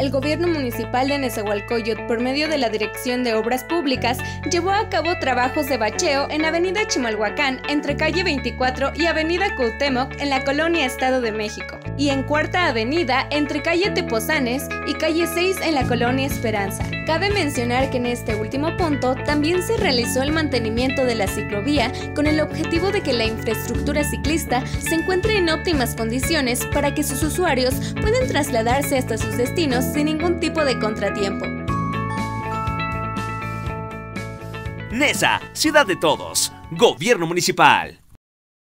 el gobierno municipal de Nezahualcóyotl, por medio de la Dirección de Obras Públicas, llevó a cabo trabajos de bacheo en Avenida Chimalhuacán, entre calle 24 y Avenida Cuauhtémoc, en la colonia Estado de México, y en Cuarta Avenida, entre calle Tepozanes y calle 6 en la colonia Esperanza. Cabe mencionar que en este último punto también se realizó el mantenimiento de la ciclovía con el objetivo de que la infraestructura ciclista se encuentre en óptimas condiciones para que sus usuarios puedan trasladarse hasta sus destinos sin ningún tipo de contratiempo. NESA, Ciudad de Todos, Gobierno Municipal.